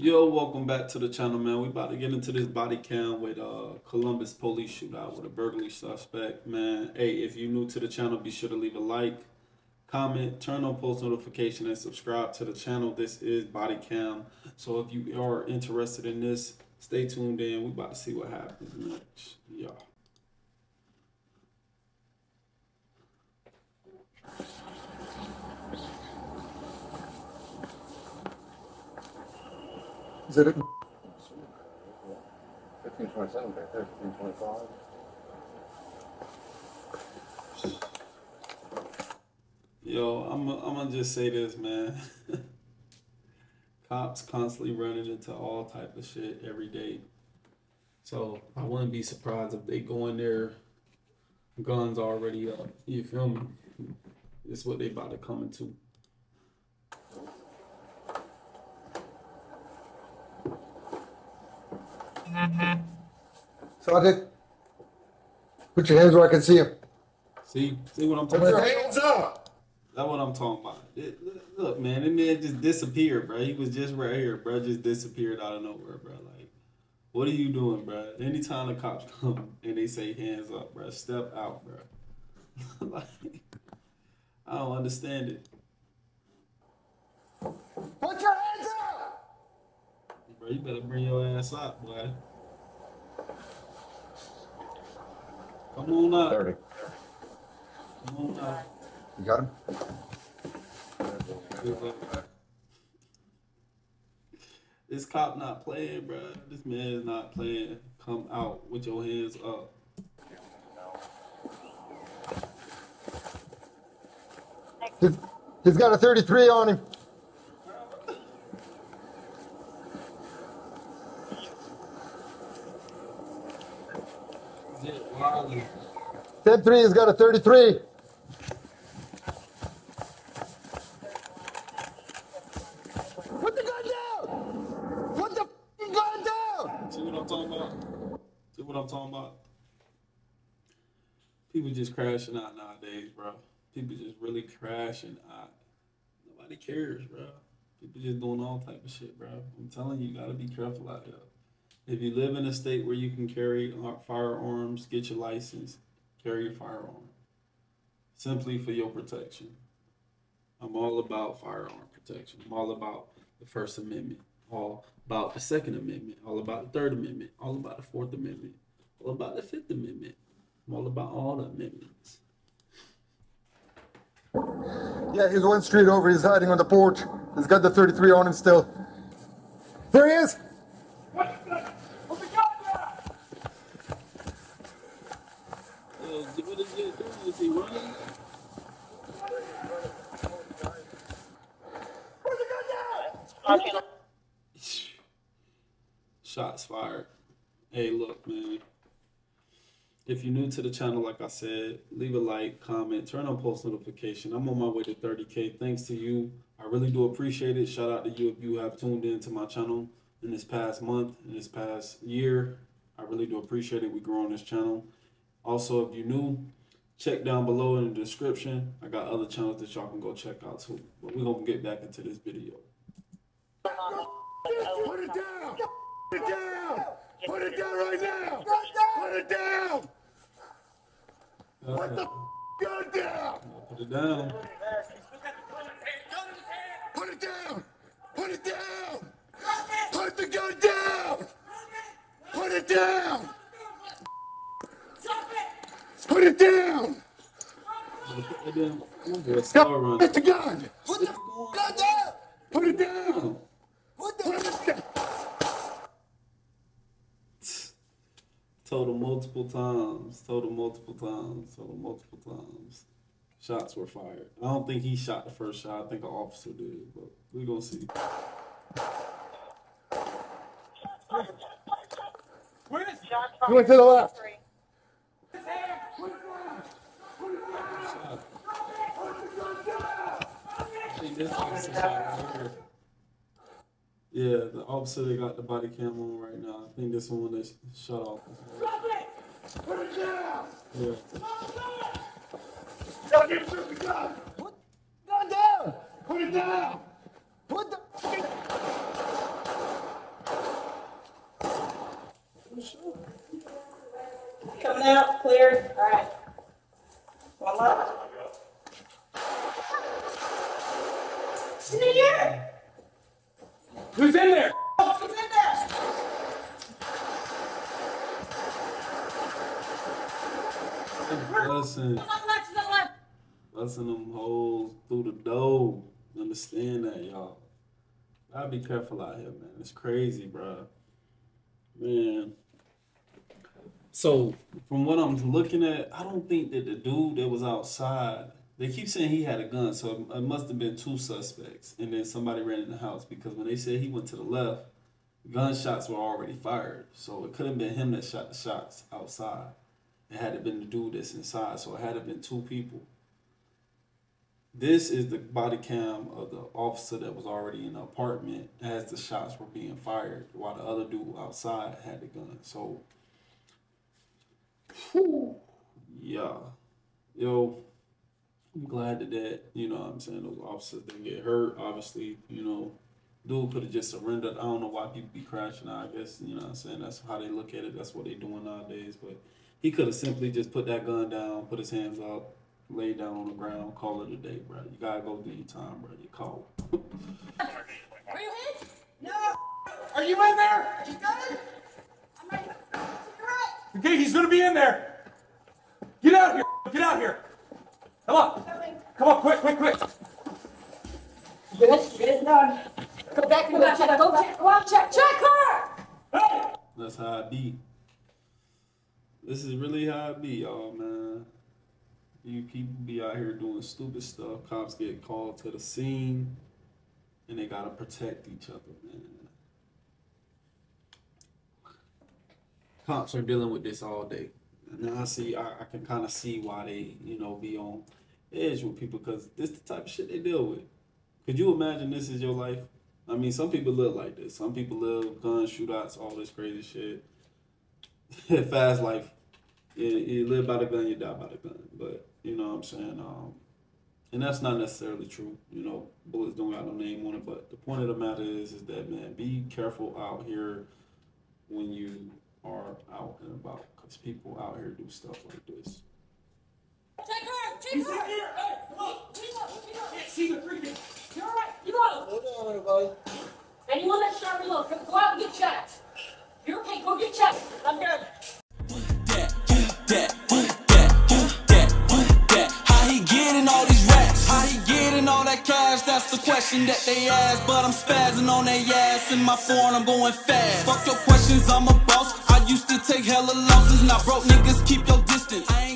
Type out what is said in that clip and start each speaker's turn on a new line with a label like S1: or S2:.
S1: Yo, welcome back to the channel, man. We about to get into this body cam with uh Columbus police shootout with a burglary suspect, man. Hey, if you're new to the channel, be sure to leave a like, comment, turn on post notification, and subscribe to the channel. This is body cam. So if you are interested in this, stay tuned in. We about to see what happens next. Yeah.
S2: Is it?
S3: Fifteen twenty-seven back there, fifteen twenty-five.
S1: Yo, I'm I'm gonna just say this, man. Cops constantly running into all type of shit every day. So I wouldn't be surprised if they go in there, guns already up. You feel me? It's what they about to come into.
S2: Sergeant, put your hands where I can see them.
S1: See, see what I'm talking
S2: Put
S1: talking
S2: your
S1: about?
S2: hands up.
S1: That's what I'm talking about. It- look, man, that man just disappeared, bro. He was just right here, bro. Just disappeared out of nowhere, bro. Like, what are you doing, bro? Anytime the cops come and they say hands up, bro, step out, bro. like, I don't understand it,
S2: Put your hands up.
S1: Bro. You better bring your ass up, boy. Come on up.
S3: Thirty.
S1: Come on up.
S2: You got him?
S1: This cop not playing, bro. This man is not playing. Come out with your hands up.
S2: He's, he's got a 33 on him.
S1: Wiley.
S2: 10 3 has got a 33. Put the gun down. Put the gun down.
S1: See what I'm talking about? See what I'm talking about? People just crashing out nowadays, bro. People just really crashing out. Nobody cares, bro. People just doing all type of shit, bro. I'm telling you, you gotta be careful out here. If you live in a state where you can carry firearms, get your license, carry your firearm. Simply for your protection. I'm all about firearm protection. I'm all about the First Amendment, all about the Second Amendment, all about the Third Amendment, all about the Fourth Amendment, all about the Fifth Amendment. I'm all about all the amendments.
S2: Yeah, he's one street over. He's hiding on the porch. He's got the 33 on him still. There he is.
S1: Uh, what is it doing? Is he running? Shots fired. Hey, look, man. If you're new to the channel, like I said, leave a like, comment, turn on post notification. I'm on my way to 30K. Thanks to you. I really do appreciate it. Shout out to you if you have tuned in to my channel in this past month, in this past year. I really do appreciate it. We grow on this channel. Also, if you're new, check down below in the description. I got other channels that y'all can go check out too. But we're to get back into this video.
S2: Put it down. Put it down. Put it down right now. Put it down. Put the gun down.
S1: Put it down.
S2: Put it down. Put it down. Put the gun down. Put it down. Put it down.
S1: Put it down. I'm gonna do a slow run.
S2: Put the gun. Put the gun down. Put it down.
S1: on?
S2: Put it down.
S1: Told him multiple times. Told him multiple times. Told him multiple times. Shots were fired. I don't think he shot the first shot. I think an officer did, but we gonna see.
S2: He went to the left.
S1: Yeah, the officer that got the body cam on right now. I think this one they shut off. Stop it!
S2: Put it down!
S1: Yeah.
S2: Stop it! Gun! Put gun down! Put it down! Put the.
S4: Coming out, clear. All right. One left. In here!
S5: Who's in there?
S4: Who's in there?
S1: Busting,
S4: To the left, to the left.
S1: busting them holes through the door. Understand that, y'all. Gotta be careful out here, man. It's crazy, bro. Man. So, from what I'm looking at, I don't think that the dude that was outside, they keep saying he had a gun, so it, must have been two suspects. And then somebody ran in the house because when they said he went to the left, gunshots were already fired. So it could have been him that shot the shots outside. It had to have been the dude that's inside, so it had to have been two people. This is the body cam of the officer that was already in the apartment as the shots were being fired, while the other dude outside had the gun. So, whew, yeah, yo, I'm glad that that you know what I'm saying those officers didn't get hurt. Obviously, you know, dude could have just surrendered. I don't know why people be crashing. I guess you know what I'm saying that's how they look at it. That's what they doing nowadays. But he could have simply just put that gun down, put his hands up, lay down on the ground, call it a day, bro. You gotta go do your time, bro. You call.
S4: Are you hit? No.
S5: Are you in there?
S4: You good? I'm ready. You're right.
S5: Okay, he's gonna be in there. Get out here. Get out here. Come on.
S4: Coming.
S5: Come on, quick, quick, quick.
S4: Good, good, done. Go back, go back, check, go check, go out, check, check her!
S5: Hey!
S1: That's how it be. This is really how it be, y'all, man. You people be out here doing stupid stuff. Cops get called to the scene, and they gotta protect each other, man. Cops are dealing with this all day, I see, I, I can kind of see why they, you know, be on edge with people because this the type of shit they deal with. Could you imagine this is your life? I mean, some people live like this. Some people live guns, shootouts, all this crazy shit. Fast life. You, you live by the gun, you die by the gun. But you know what I'm saying? Um, and that's not necessarily true. You know, bullets don't got no name on it. But the point of the matter is, is that man, be careful out here when you are out and about, because people out here do stuff like this.
S4: Take her, take
S5: He's
S4: her!
S5: in here. Hey, come on.
S4: Leave her, leave her.
S5: Can't see the freaking.
S4: You're all right, you go.
S3: Slow on, everybody.
S4: Anyone that's sharp below, go go out and get checked. You're okay, go get checked. I'm good.
S6: that, that, that, that, that. How he getting all these racks? How he getting all that cash? That's the question that they ask. But I'm spazzing on their ass in my phone. I'm going fast. Fuck your questions, I'm a boss used to take hella losses. Now broke niggas keep your distance.